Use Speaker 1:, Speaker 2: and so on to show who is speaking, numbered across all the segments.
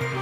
Speaker 1: वर्तमान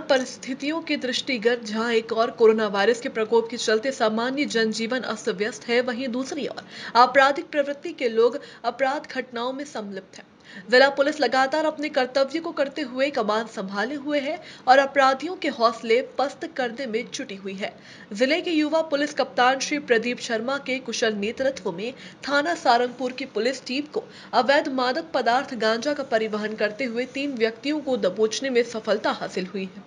Speaker 1: परिस्थितियों के दृष्टिगत, जहाँ एक और कोरोना वायरस के प्रकोप के चलते सामान्य जनजीवन अस्त व्यस्त है, वहीं दूसरी ओर, आपराधिक प्रवृत्ति के लोग अपराध घटनाओं में संलिप्त हैं। जिला पुलिस लगातार अपने कर्तव्य को करते हुए कमान संभाले हुए है और अपराधियों के हौसले पस्त करने में जुटी हुई है। ज़िले के युवा पुलिस कप्तान श्री प्रदीप शर्मा के कुशल नेतृत्व में थाना सारंगपुर की पुलिस टीम को अवैध मादक पदार्थ गांजा का परिवहन करते हुए तीन व्यक्तियों को दबोचने में सफलता हासिल हुई है।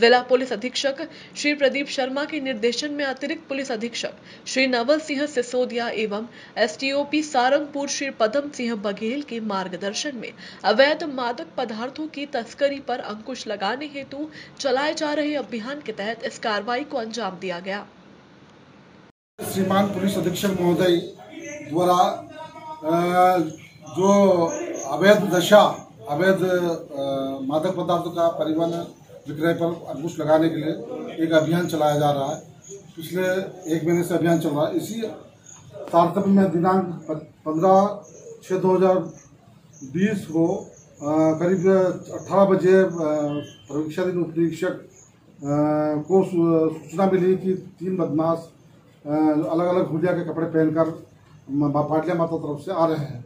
Speaker 1: जिला पुलिस अधीक्षक श्री प्रदीप शर्मा के निर्देशन में अतिरिक्त पुलिस अधीक्षक श्री नवल सिंह सिसोदिया एवं एसटीओपी सारंगपुर श्री पदम सिंह बघेल के मार्गदर्शन शासन में। अवैध मादक पदार्थों की तस्करी पर अंकुश लगाने हेतु चलाए जा रहे अभियान के तहत इस कार्रवाई को अंजाम दिया गया।
Speaker 2: श्रीमान पुलिस अधीक्षक महोदय द्वारा जो अवैध दशा, अवैध मादक पदार्थों का परिवहन विक्रय पर अंकुश लगाने के लिए एक अभियान चलाया जा रहा है। पिछले एक महीने से अभियान चल रहा है। इसी तारतम्य में दिनांक पंद्रह छः दो हज़ार बीस को करीब अठारह बजे परीक्षाधीन उप निरीक्षक को सूचना मिली कि तीन बदमाश अलग अलग हुलिया के कपड़े पहनकर पाटलिया माता तरफ़ से आ रहे हैं।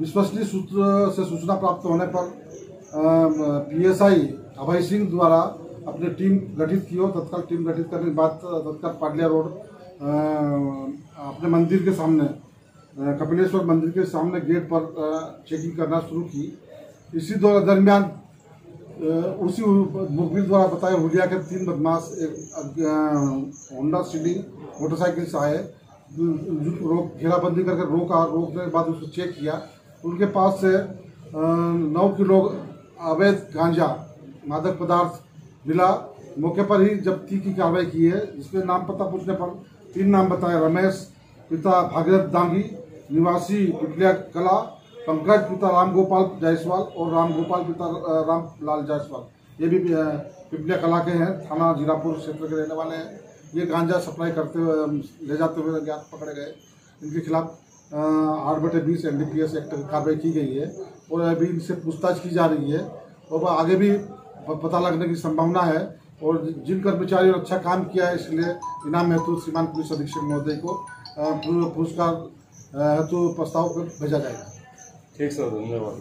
Speaker 2: विश्वसनीय सूत्र से सूचना प्राप्त होने पर पीएसआई अभय सिंह द्वारा अपनी टीम गठित की और तत्काल टीम गठित करने के बाद तत्काल पाटलिया रोड अपने मंदिर के सामने कपिलेश्वर मंदिर के सामने गेट पर चेकिंग करना शुरू की। इसी दौरान दरमियान उसी मुखबिर द्वारा बताया हुलिया के तीन बदमाश, एक होंडा सिटी मोटरसाइकिल से आए। रोक, घेराबंदी करके रोका, रोकने के बाद उसको चेक किया। उनके पास से नौ किलो अवैध गांजा, मादक पदार्थ मिला। मौके पर ही जब्ती की कार्रवाई की है जिसके नाम पता पूछने पर तीन नाम बताए, रमेश पिता भागीरथ दांगी, निवासी पिपलिया कला, पंकज पिता राम गोपाल जायसवाल और राम गोपाल पिता राम लाल जायसवाल। ये भी पिपलिया कला के हैं, थाना जीरापुर क्षेत्र के रहने वाले हैं। ये गांजा सप्लाई करते हुए ले जाते हुए ज्ञात पकड़े गए। इनके खिलाफ आठ बटे बीस एन डी एक्ट कार्रवाई की गई है और अभी इनसे पूछताछ की जा रही है। और आगे भी पता लगने की संभावना है और जिन कर्मचारियों ने अच्छा काम किया है, इसलिए इनाम हेतु श्रीमान पुलिस अधीक्षक महोदय को पुरस्कार हेतु प्रस्ताव भेजा जाएगा।
Speaker 3: ठीक सर धन्यवाद।